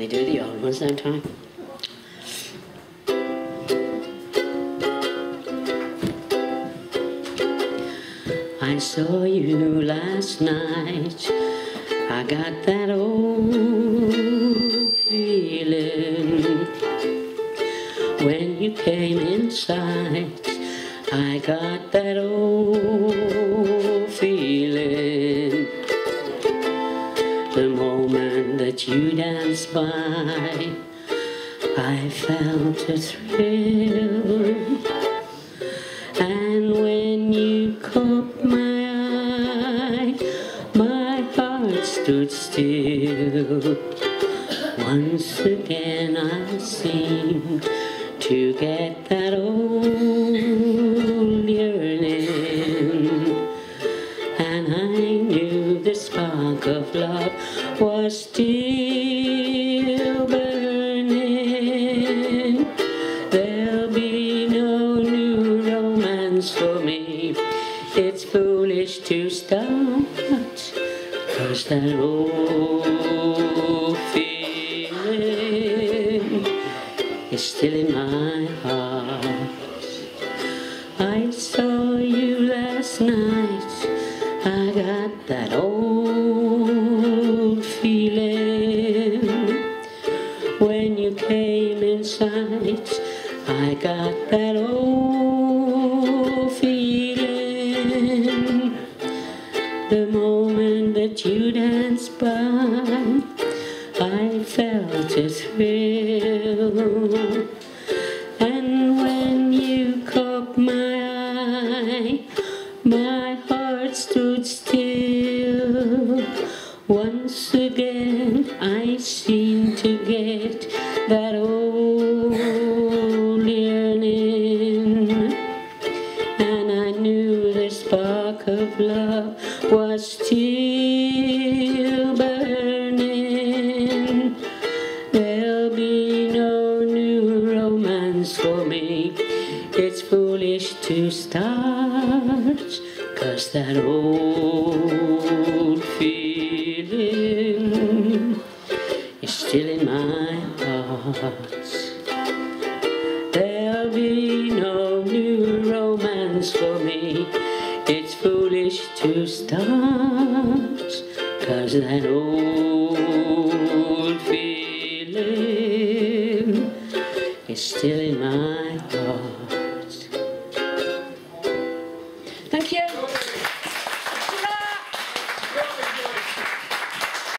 Can I do the ones? I saw you last night. I got that old feeling when you came inside. I got that old the moment that you danced by. I felt a thrill, and when you caught my eye, my heart stood still. Once again, I seemed to get that of love was still burning. There'll be no new romance for me. It's foolish to start, cause that old feeling is still in my heart. I saw you last night. I got that old inside. I got that old feeling the moment that you danced by. I felt a thrill, and when you caught my eye, my heart stood still. Once again, I seemed spark of love was still burning. There'll be no new romance for me. It's foolish to start, cause that old feeling is still in my heart. There'll be no new romance for me. It's foolish to start, cause that old feeling is still in my heart. Thank you.